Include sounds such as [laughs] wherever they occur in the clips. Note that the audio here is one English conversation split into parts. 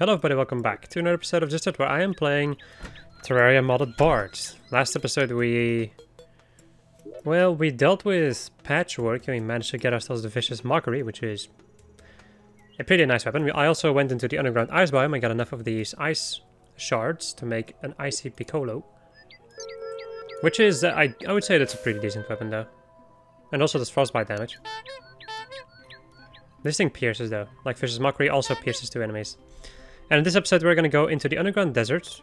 Hello everybody, welcome back to another episode of Just It, where I am playing Terraria Modded Bard. Last episode we... Well, we dealt with Patch Werk and we managed to get ourselves the Vicious Mockery, which is a pretty nice weapon. I also went into the underground ice biome and got enough of these ice shards to make an Icy Piccolo. Which is, uh, I, I would say that's a pretty decent weapon though. And also does frostbite damage. This thing pierces though, like Vicious Mockery also pierces two enemies. And in this episode we're going to go into the underground desert,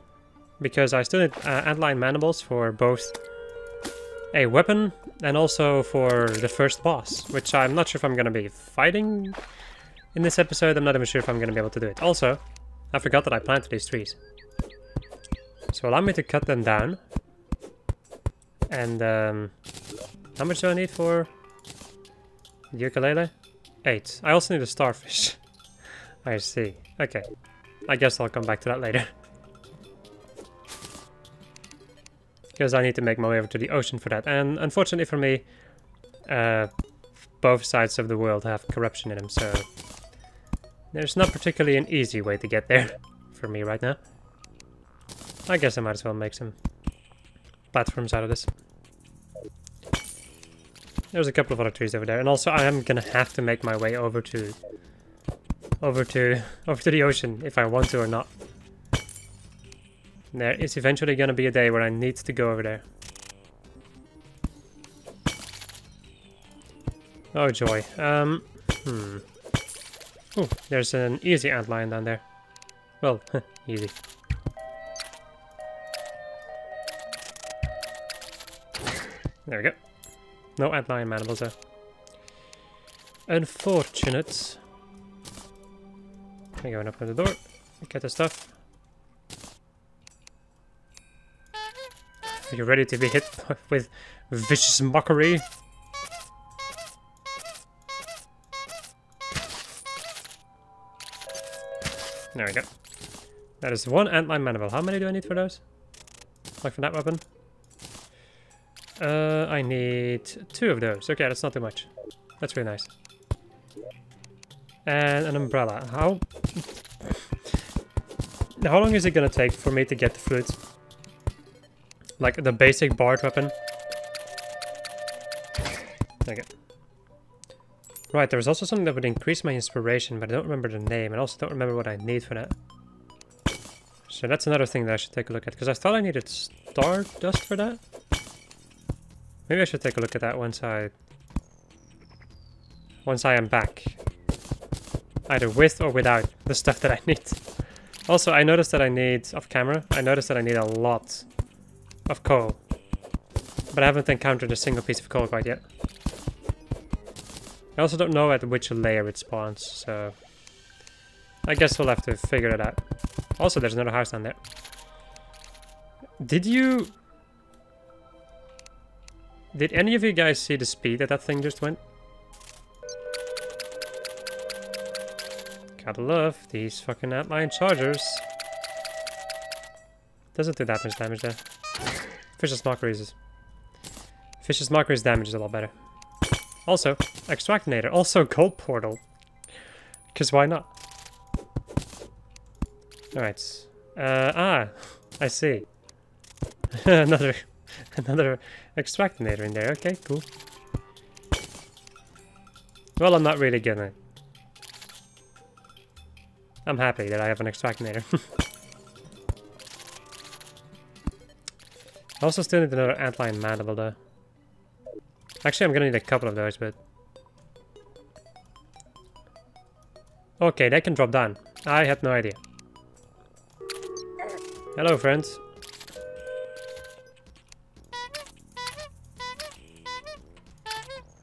because I still need uh, antlion mandibles for both a weapon and also for the first boss, which I'm not sure if I'm going to be fighting in this episode. I'm not even sure if I'm going to be able to do it. Also, I forgot that I planted these trees. So allow me to cut them down. And um, how much do I need for the ukulele? Eight. I also need a starfish. [laughs] I see. Okay. I guess I'll come back to that later. [laughs] because I need to make my way over to the ocean for that. And unfortunately for me, uh, both sides of the world have corruption in them, so... There's not particularly an easy way to get there [laughs] for me right now. I guess I might as well make some platforms out of this. There's a couple of other trees over there, and also I am gonna have to make my way over to over to over to the ocean if I want to or not. There is eventually gonna be a day where I need to go over there. Oh joy. Um hmm. Oh, there's an easy antlion down there. Well, [laughs] easy. There we go. No antlion mandibles though. Unfortunate. Okay, going up the door. Get the stuff. Are you ready to be hit [laughs] with vicious mockery? There we go. That is one antlion mandible. How many do I need for those? Like for that weapon? Uh, I need two of those. Okay, that's not too much. That's really nice. And an umbrella. How... How long is it gonna take for me to get the flute? Like the basic bard weapon? Okay. Right, there was also something that would increase my inspiration, but I don't remember the name, and also don't remember what I need for that. So that's another thing that I should take a look at, because I thought I needed star dust for that. Maybe I should take a look at that once I... Once I am back. Either with or without the stuff that I [laughs] need. Also, I noticed that I need, off camera, I noticed that I need a lot of coal. But I haven't encountered a single piece of coal quite yet. I also don't know at which layer it spawns, so... I guess we'll have to figure it out. Also, there's another house down there. Did you... Did any of you guys see the speed that that thing just went? Gotta love these fucking antlion chargers. Doesn't do that much damage though. Vicious Mockery's Vicious Mockery's damage is a lot better. Also, Extractinator. Also Gold Portal. Because why not? Alright. Uh, ah, I see. [laughs] another, another Extractinator in there. Okay, cool. Well, I'm not really gonna I'm happy that I have an extractinator. [laughs] I also still need another antlion mandible though. Actually, I'm gonna need a couple of those, but... Okay, they can drop down. I had no idea. Hello, friends.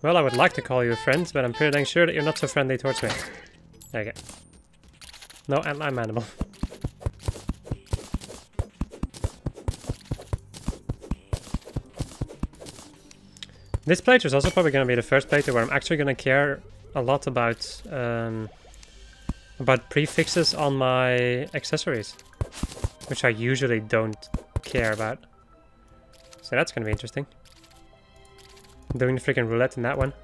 Well, I would like to call you a friend, but I'm pretty dang sure that you're not so friendly towards me. There you go. No, I'm, I'm animal. This playthrough is also probably going to be the first playthrough where I'm actually going to care a lot about um, about prefixes on my accessories, which I usually don't care about. So that's going to be interesting. Doing the freaking roulette in that one.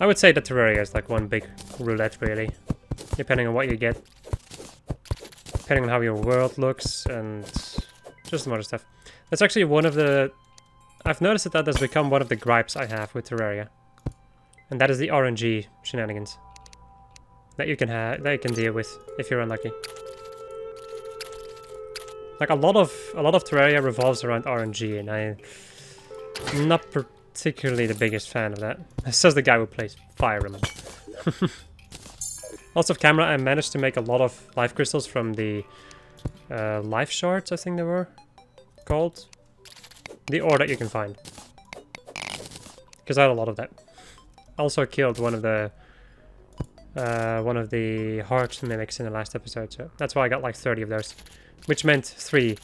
I would say that Terraria is like one big roulette, really. depending on what you get. Depending on how your world looks and just some other stuff. That's actually one of the... I've noticed that that has become one of the gripes I have with Terraria. And that is the RNG shenanigans. That you can have, that you can deal with if you're unlucky. Like a lot of a lot of Terraria revolves around RNG, and I'm not particularly the biggest fan of that. Says the guy who plays Fire Emblem. [laughs] Lots of camera, I managed to make a lot of life crystals from the uh, life shards, I think they were called. The ore that you can find. Because I had a lot of that. Also killed one of the uh, one of the heart mimics in the last episode, so that's why I got like 30 of those. Which meant three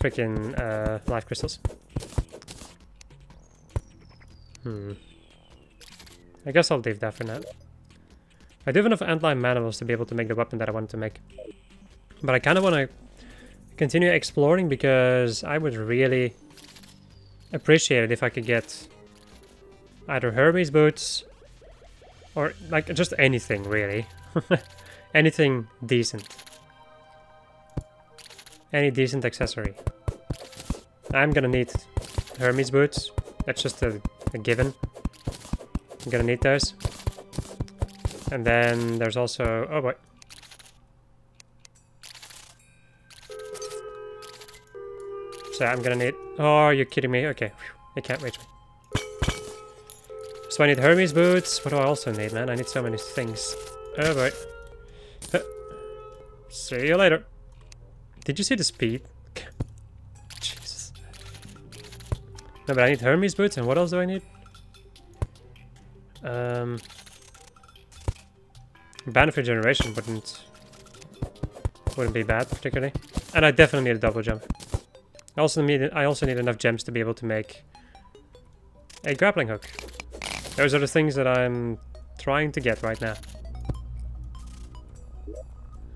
freaking uh, life crystals. Hmm. I guess I'll leave that for now. I do have enough antlion mandibles to be able to make the weapon that I wanted to make. But I kind of want to continue exploring because I would really appreciate it if I could get either Hermes boots or like just anything really. [laughs] anything decent. Any decent accessory. I'm gonna need Hermes boots. That's just a, a given. I'm gonna need those. And then there's also... Oh boy. So I'm gonna need... Oh, you're kidding me. Okay. It can't reach me. So I need Hermes boots. What do I also need, man? I need so many things. Oh boy. See you later. Did you see the speed? No, but I need Hermes boots, and what else do I need? Um, Band of Regeneration wouldn't wouldn't be bad particularly, and I definitely need a double jump. I also need I also need enough gems to be able to make a grappling hook. Those are the things that I'm trying to get right now.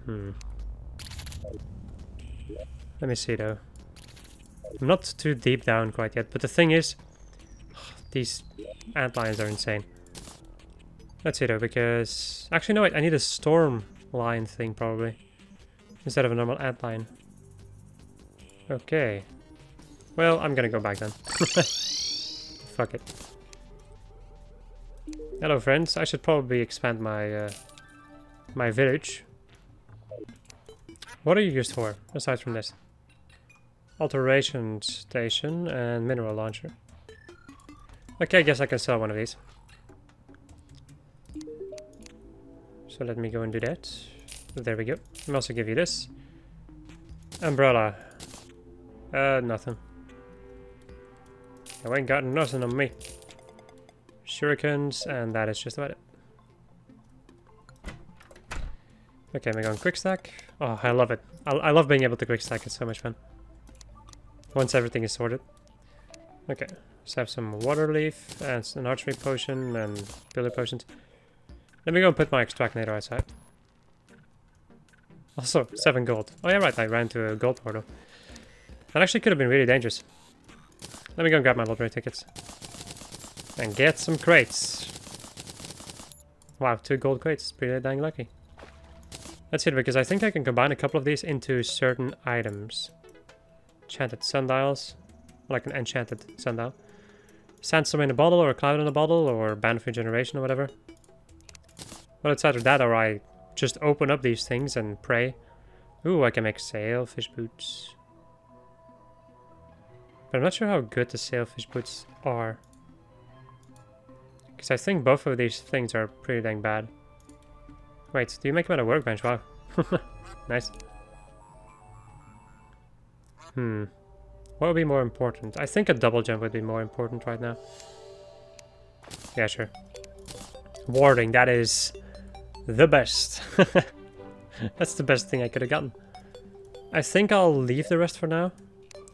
Hmm. Let me see though. Not too deep down quite yet, but the thing is, these ant lions are insane. Let's see though, because... Actually, no, wait, I need a storm line thing probably. Instead of a normal ant line. Okay. Well, I'm gonna go back then. [laughs] Fuck it. Hello friends, I should probably expand my uh, my village. What are you used for, aside from this? Alteration station and mineral launcher. Okay, I guess I can sell one of these. So let me go and do that. There we go. I'll also give you this. Umbrella. Uh, nothing. I ain't got nothing on me. Shurikens, and that is just about it. Okay, we're going quick stack. Oh, I love it. I, I love being able to quick stack. It's so much fun. Once everything is sorted. Okay, let's have some water leaf and an archery potion and builder potions. Let me go and put my extractinator outside. Also, 7 gold. Oh yeah, right, I ran to a gold portal. That actually could have been really dangerous. Let me go and grab my lottery tickets. And get some crates. Wow, two gold crates. Pretty dang lucky. That's it, because I think I can combine a couple of these into certain items. Enchanted sundials. Like an enchanted sundial. Sandstorm in a bottle, or a cloud in a bottle, or Band of Regeneration, or whatever. Well, it's either that or I just open up these things and pray. Ooh, I can make sailfish boots. But I'm not sure how good the sailfish boots are. Because I think both of these things are pretty dang bad. Wait, do you make them at a workbench? Wow. [laughs] nice. Hmm. What would be more important? I think a double jump would be more important right now. Yeah, sure. Warding, that is the best. [laughs] That's the best thing I could have gotten. I think I'll leave the rest for now.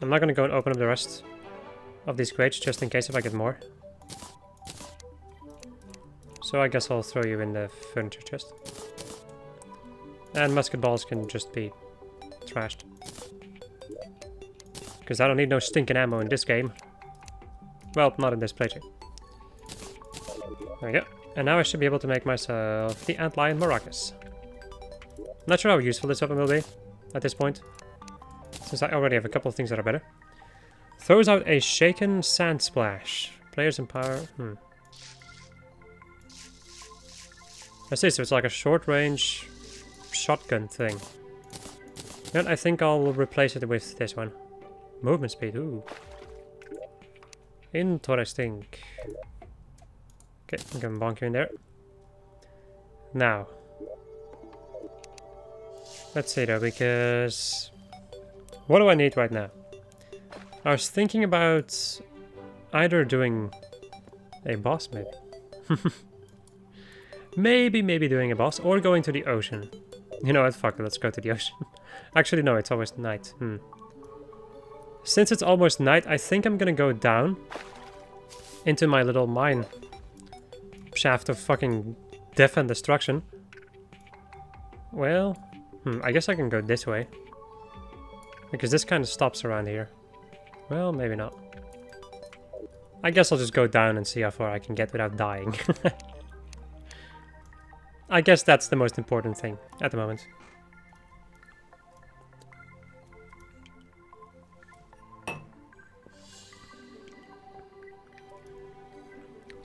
I'm not going to go and open up the rest of these crates just in case if I get more. So I guess I'll throw you in the furniture chest. And musket balls can just be trashed. Because I don't need no stinking ammo in this game. Well, not in this playthrough. There we go. And now I should be able to make myself the antlion maracas. Not sure how useful this weapon will be at this point, since I already have a couple of things that are better. Throws out a shaken sand splash. Players in power. Hmm. I see, so it's like a short range shotgun thing. And I think I'll replace it with this one. Movement speed, ooh. Interesting. Okay, I'm gonna bonk you in there. Now. Let's see though, because... What do I need right now? I was thinking about either doing a boss, maybe. [laughs] maybe, maybe doing a boss, or going to the ocean. You know what, fuck it, let's go to the [laughs] ocean. Actually, no, it's always night. Hmm. Since it's almost night, I think I'm gonna go down into my little mine shaft of fucking death and destruction. Well, hmm, I guess I can go this way. Because this kind of stops around here. Well, maybe not. I guess I'll just go down and see how far I can get without dying. [laughs] I guess that's the most important thing at the moment.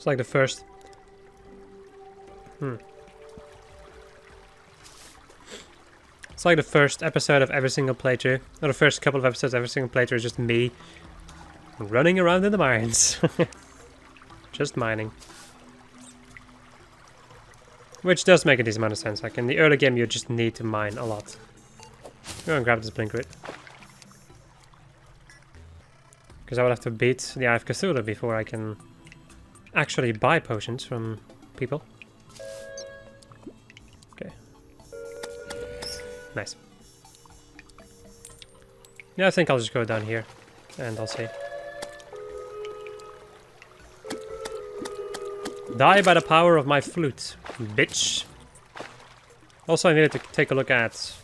It's like the first... Hmm. It's like the first episode of every single playthrough. Or the first couple of episodes of every single playthrough is just me running around in the mines. [laughs] just mining. Which does make a decent amount of sense. Like in the early game you just need to mine a lot. Go and grab this blink root. Because I would have to beat the Eye of Cthulhu before I can actually buy potions from people. Okay. Nice. Yeah, I think I'll just go down here and I'll see. Die by the power of my flute, bitch. Also, I needed to take a look at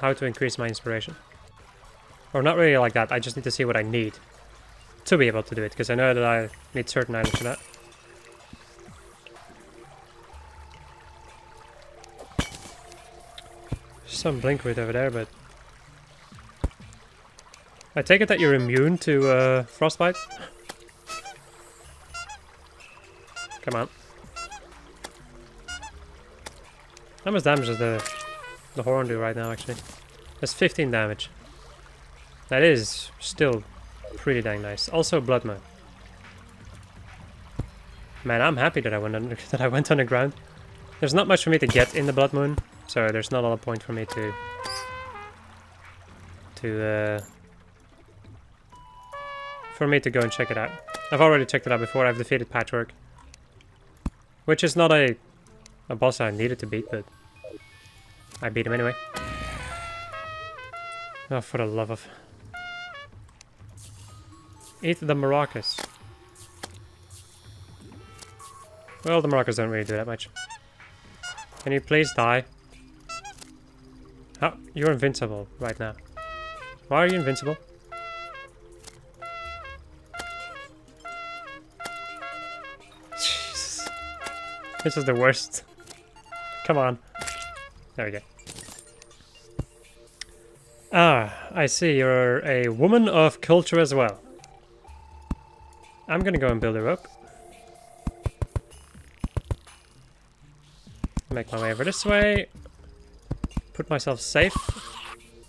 how to increase my inspiration. Or not really like that, I just need to see what I need to be able to do it, because I know that I need certain items for that. Some Blinkroot over there, but... I take it that you're immune to uh, Frostbite? Come on. How much damage does the, the horn do right now, actually? That's 15 damage. That is still pretty dang nice. Also Blood Moon. Man, I'm happy that I went under, [laughs] that I went underground. There's not much for me to get in the Blood Moon, so there's not a lot of point for me to... to, uh... for me to go and check it out. I've already checked it out before, I've defeated Patch Werk. Which is not a, a boss I needed to beat, but... I beat him anyway. Oh, for the love of... Eat the maracas. Well, the maracas don't really do that much. Can you please die? Oh, you're invincible right now. Why are you invincible? Jesus. This is the worst. Come on. There we go. Ah, I see you're a woman of culture as well. I'm gonna go and build her up. Make my way over this way put myself safe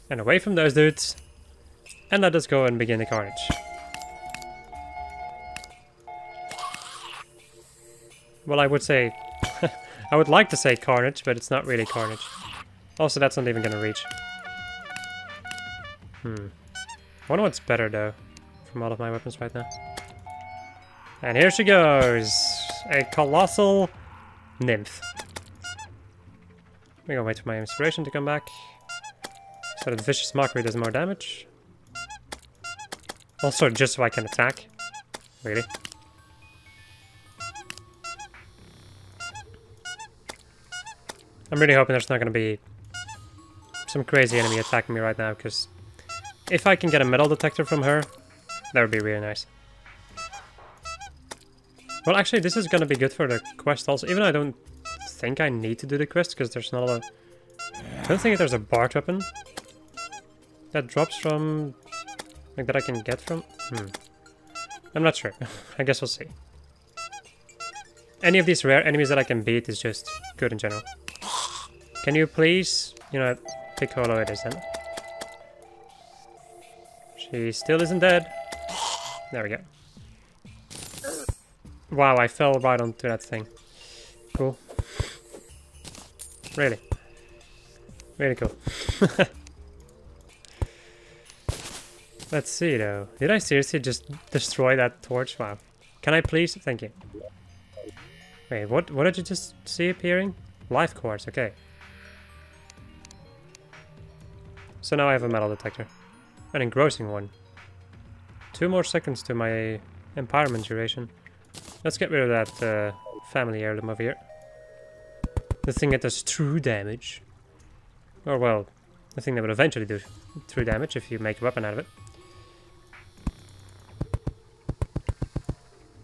and away from those dudes. And let us go and begin the carnage. Well, I would say... [laughs] I would like to say carnage, but it's not really carnage. Also, that's not even gonna reach. Hmm. I wonder what's better, though, from all of my weapons right now. And here she goes! A colossal nymph. I'm gonna wait for my inspiration to come back. So that Vicious Mockery does more damage. Also, just so I can attack. Really. I'm really hoping there's not gonna be some crazy enemy attacking me right now, because if I can get a metal detector from her, that would be really nice. Well, actually, this is gonna be good for the quest also, even though I don't think I need to do the quest because there's not a lot I don't think there's a bard weapon that drops from... Like, that I can get from... Hmm. I'm not sure. [laughs] I guess we'll see. Any of these rare enemies that I can beat is just good in general. Can you please, you know, pick Piccolo it is then. She still isn't dead. There we go. Wow, I fell right onto that thing. Cool. Really. Really cool. [laughs] Let's see though. Did I seriously just destroy that torch? Wow. Can I please? Thank you. Wait, what, what did you just see appearing? Life quartz, okay. So now I have a metal detector. An engrossing one. Two more seconds to my empowerment duration. Let's get rid of that uh, family heirloom over here. The thing that does true damage. Or well, the thing that would eventually do true damage if you make a weapon out of it.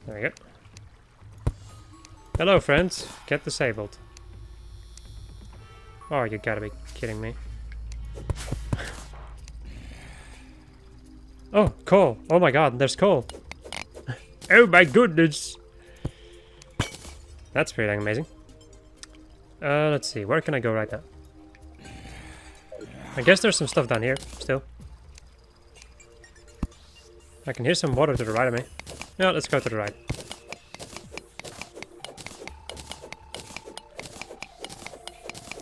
There we go. Hello, friends. Get disabled. Oh, you gotta be kidding me. oh, coal. Oh my god, there's coal. [laughs] oh my goodness. That's pretty amazing. Uh, let's see. Where can I go right now? I guess there's some stuff down here, still. I can hear some water to the right of me. Yeah, let's go to the right.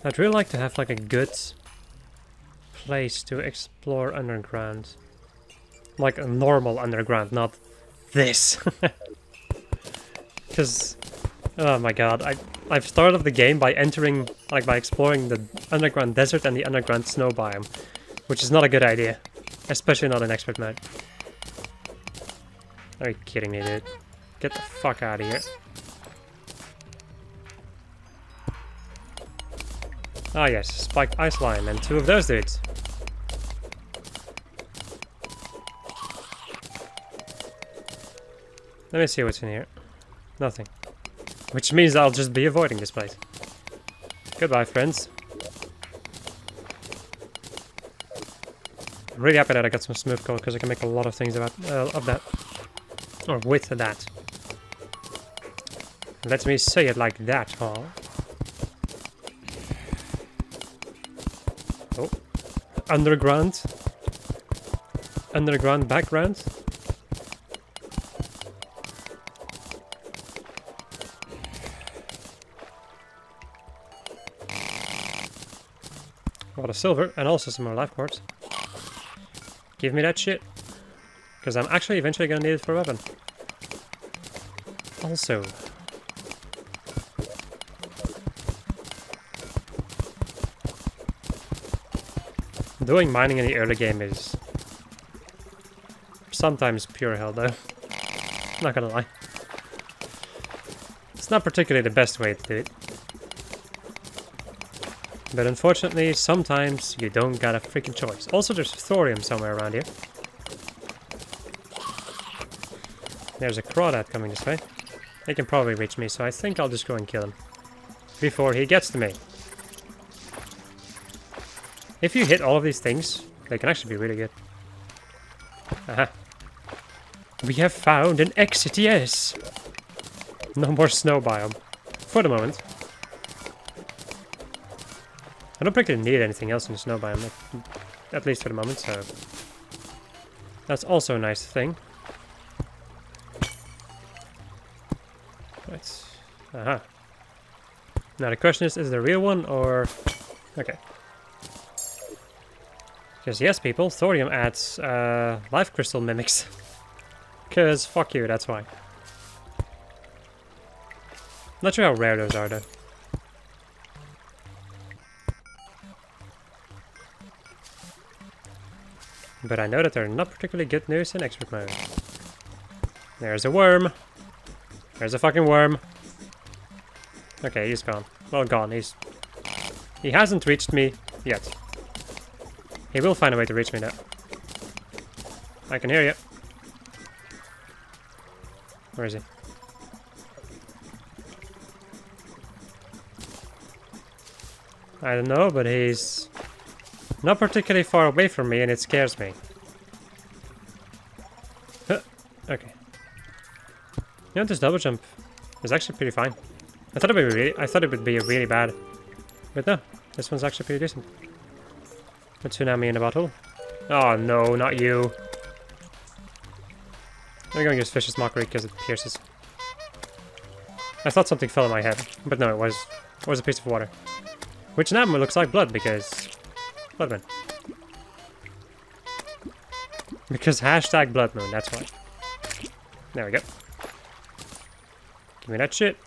I'd really like to have like a good place to explore underground. Like a normal underground, not this. [laughs] Because, oh my god, I, I've started the game by entering, like by exploring the underground desert and the underground snow biome. Which is not a good idea. Especially not in expert mode. Are you kidding me, dude? Get the fuck out of here. Ah yes, spiked ice line and two of those dudes. Let me see what's in here. Nothing. Which means I'll just be avoiding this place. Goodbye, friends. I'm really happy that I got some smooth coal because I can make a lot of things about uh, of that. Or with that. Let me say it like that, huh? Oh. Underground. Underground background. A lot of silver and also some more life quartz. Give me that shit. Because I'm actually eventually going to need it for a weapon. Also, Doing mining in the early game is sometimes pure hell though. [laughs] Not gonna lie. It's not particularly the best way to do it. But unfortunately, sometimes you don't got a freaking choice. Also, there's thorium somewhere around here. There's a crawdad coming this way. He can probably reach me, so I think I'll just go and kill him. Before he gets to me. If you hit all of these things, they can actually be really good. Aha. We have found an exit, yes! No more snow biome. For the moment. I don't particularly need anything else in the snow biome, at least for the moment, so... That's also a nice thing. Right. Aha. Now the question is, is the real one, or... Okay. Because yes, people, thorium adds uh, life crystal mimics. [laughs] Because fuck you, that's why. Not sure how rare those are though. But I know that they're not particularly good news in expert mode. There's a worm. There's a fucking worm. Okay, he's gone. Well, gone. He's... He hasn't reached me yet. He will find a way to reach me now. I can hear you. Where is he? I don't know, but he's not particularly far away from me and it scares me. Huh. Okay. You know, this double jump is actually pretty fine. I thought it would be really, I thought it would be really bad. But no, this one's actually pretty decent. A tsunami in a bottle. Oh no, not you. I'm going to use Vicious Mockery because it pierces. I thought something fell on my head, but no, it was it was a piece of water. Which now looks like blood because... Blood moon. Because hashtag blood moon, that's why. There we go. Give me that shit.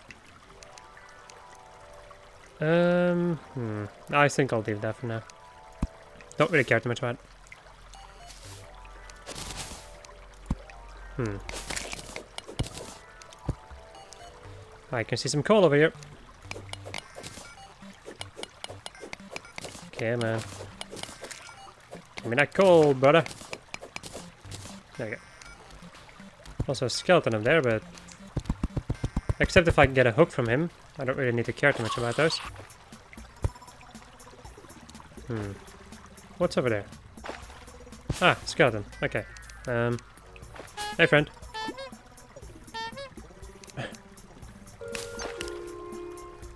Um, hmm. I think I'll leave that for now. Don't really care too much about it. Hmm. I can see some coal over here. Okay, man. Give me that coal, brother. There we go. Also a skeleton up there, but... Except if I can get a hook from him. I don't really need to care too much about those. Hmm. What's over there? Ah, skeleton. Okay. Um... Hey, friend. [laughs]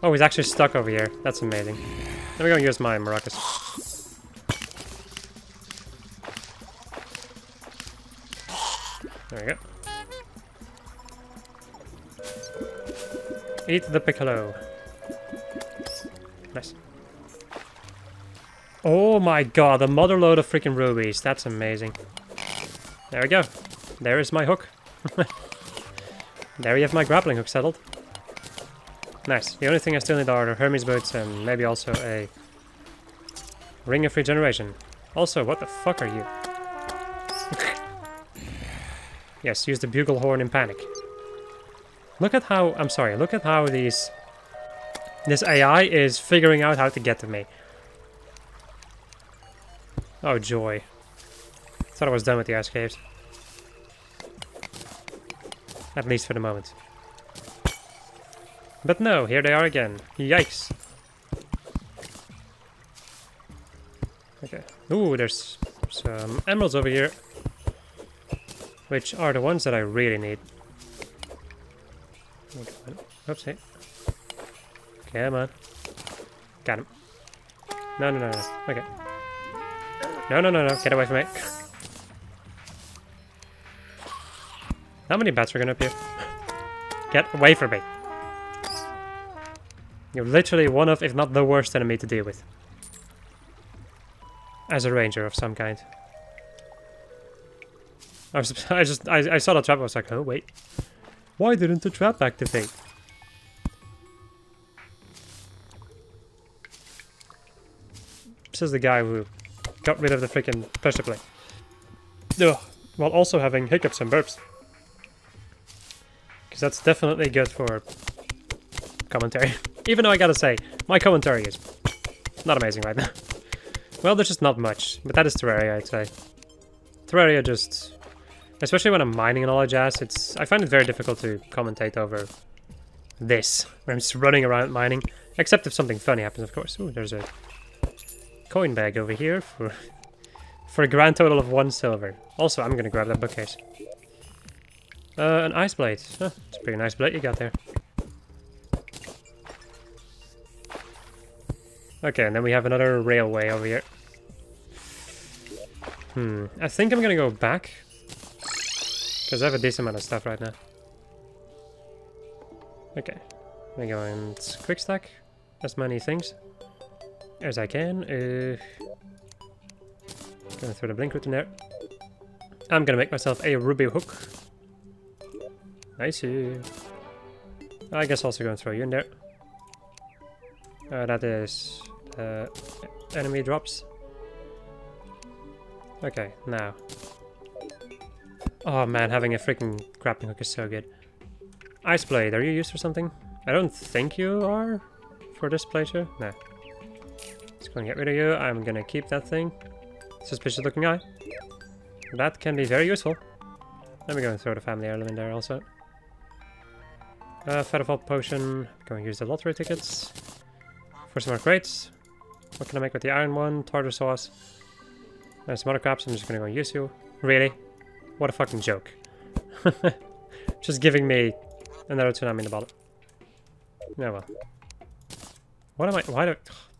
oh, he's actually stuck over here. That's amazing. Let me go use my maracas. Eat the piccolo. Nice. Oh my god, a mother load of freaking rubies. That's amazing. There we go. There is my hook. [laughs] there you have my grappling hook settled. Nice. The only thing I still need are the Hermes boots and maybe also a ring of regeneration. Also, what the fuck are you? [laughs] yes, use the bugle horn in panic. Look at how, I'm sorry, look at how these, this AI is figuring out how to get to me. Oh joy. Thought I was done with the ice caves. At least for the moment. But no, here they are again. Yikes. Okay. Ooh, there's some emeralds over here. Which are the ones that I really need. Oops, hey. Come on. Got him. No, no, no, no. Okay. No, no, no, no. Get away from me. How many bats are gonna appear? Get away from me. You're literally one of, if not the worst enemy to deal with. As a ranger of some kind. I, was, [laughs] I just, I, I saw the trap, I was like, oh wait. Why didn't the trap activate? Says the guy who got rid of the freaking pressure plate. Ugh, while also having hiccups and burps. Because that's definitely good for commentary. [laughs] Even though I gotta say, my commentary is not amazing right now. well, there's just not much, but that is Terraria, I'd say. Terraria just... Especially when I'm mining and all that jazz, it's... I find it very difficult to commentate over this, where I'm just running around mining. Except if something funny happens, of course. Ooh, there's a coin bag over here for [laughs] for a grand total of one silver. Also, I'm gonna grab that bookcase. Uh, an ice blade. Huh, it's a pretty nice blade you got there. Okay, and then we have another railway over here. Hmm, I think I'm gonna go back. Because I have a decent amount of stuff right now. Okay, me go and quick stack as many things as I can. Uh, gonna throw the blink root in there. I'm gonna make myself a ruby hook. Nice. I guess also gonna throw you in there. Uh, that is uh, enemy drops. Okay, now. Oh man, having a freaking grappling hook is so good. Ice Blade, are you used for something? I don't think you are for this playthrough. Nah. Just gonna get rid of you. I'm gonna keep that thing. Suspicious looking eye. That can be very useful. Let me go and throw the family heirloom in there also. Uh, Featherfall potion. Going to use the lottery tickets. For some more crates. What can I make with the iron one? Tartar sauce. There's some other crabs. I'm just gonna go use you. Really? What a fucking joke. [laughs] just giving me another tsunami in the bottle. Yeah, well. What am I... Why do...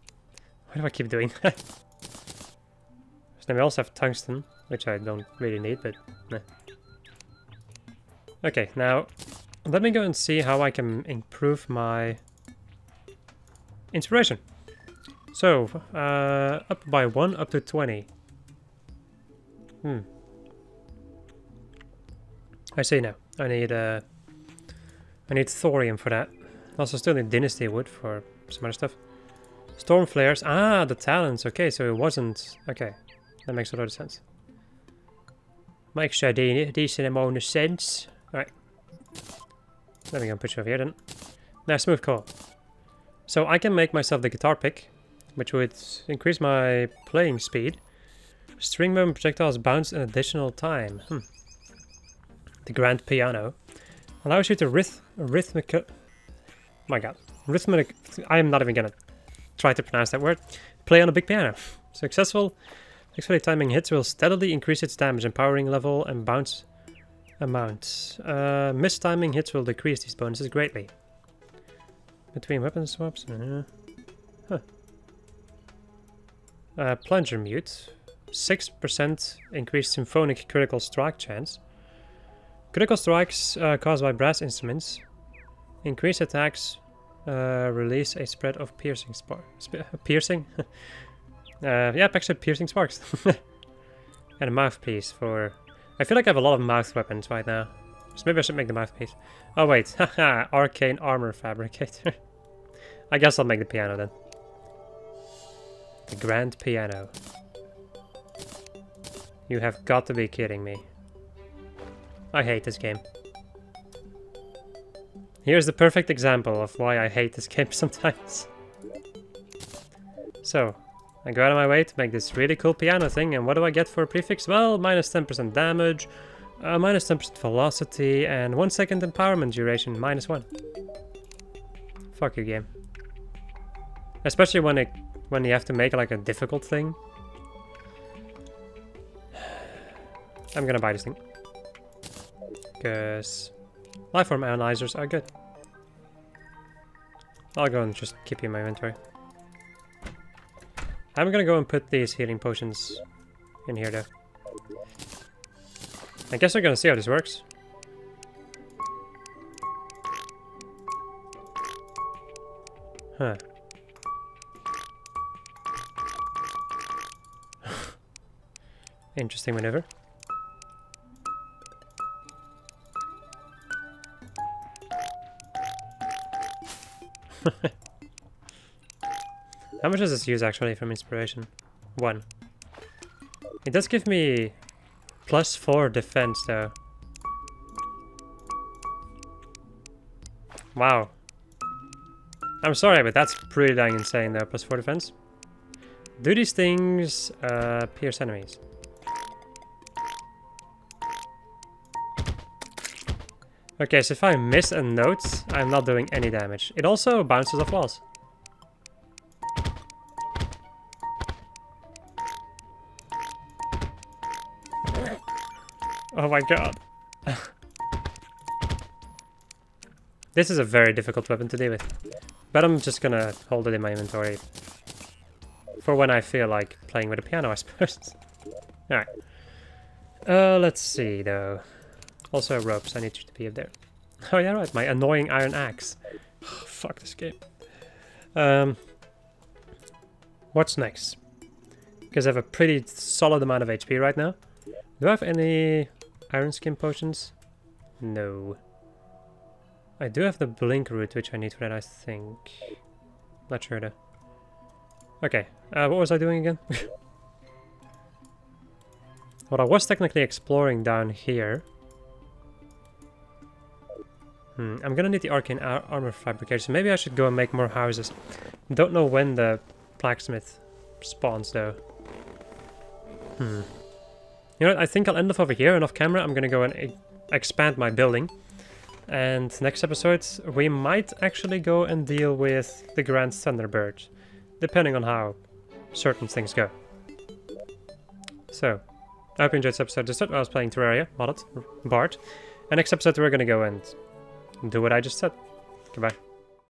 [sighs] Why do I keep doing that? so [laughs] then we also have tungsten, which I don't really need, but... Okay, now... Let me go and see how I can improve my... Inspiration. So, uh, up by 1, up to 20. Hmm. I see now. I need, uh... I need thorium for that. Also still need dynasty wood for some other stuff. Storm flares. Ah, the talents. Okay, so it wasn't... Okay, that makes a lot of sense. Makes a de decent amount of sense. Alright. Let me go and put you over here then. Now, smooth coal. So I can make myself the guitar pick, which would increase my playing speed. String movement projectiles bounce an additional time. Hmm. The grand piano allows you to rhyth rhythmical. My God, rhythmic. I am not even gonna try to pronounce that word. Play on a big piano. Successful. Successfully timing hits will steadily increase its damage and powering level and bounce amount. Uh, mistiming hits will decrease these bonuses greatly. Between weapon swaps. Uh, huh. Uh, plunger mute. 6% increased symphonic critical strike chance. Critical strikes uh, caused by brass instruments. Increase attacks. Uh, release a spread of piercing spark. [laughs] piercing? [laughs] uh, yeah, actually piercing sparks. [laughs] and a mouthpiece for... I feel like I have a lot of mouth weapons right now. So maybe I should make the mouthpiece. Oh wait, haha, arcane armor fabricator. I guess I'll make the piano then. The grand piano. You have got to be kidding me. I hate this game. Here's the perfect example of why I hate this [laughs] game sometimes. So, I go out of my way to make this really cool piano thing, and what do I get for a prefix? Well, minus 10% damage, uh, minus 10% velocity, and 1 second empowerment duration, minus 1. Fuck you, game. Especially when it when you have to make like a difficult thing. [sighs] I'm gonna buy this thing. Because lifeform analyzers are good. I'll go and just keep in my inventory. I'm gonna go and put these healing potions in here though. I guess we're gonna see how this works. Huh. [laughs] Interesting maneuver. [laughs] How much does this use actually from inspiration? One. It does give me plus four defense though. Wow. I'm sorry, but that's pretty dang insane though, plus four defense. Do these things uh, pierce enemies? Okay, so if I miss a note, I'm not doing any damage. It also bounces off walls. Oh my god. [laughs] this is a very difficult weapon to deal with. But I'm just gonna hold it in my inventory. For when I feel like playing with a piano, I suppose. [laughs] Alright. Uh, let's see, though. Also ropes, I need you to be up there. [laughs] Oh yeah, right, my annoying iron axe. [sighs] fuck this game. Um, what's next? Because I have a pretty solid amount of HP right now. Do I have any iron skin potions? No. I do have the blink root, which I need for that, I think. Not sure though. Okay, uh, what was I doing again? [laughs] well, I was technically exploring down here. Hmm, I'm gonna need the arcane ar armor fabrication. Maybe I should go and make more houses. Don't know when the blacksmith spawns though. Hmm. You know what, I think I'll end off over here and off camera I'm gonna go and e expand my building. And next episode we might actually go and deal with the Grand Thunderbird. Depending on how certain things go. So, I hope you enjoyed this episode. Just I was playing Terraria, modded, Bard. And next episode we're gonna go and do what I just said. Goodbye.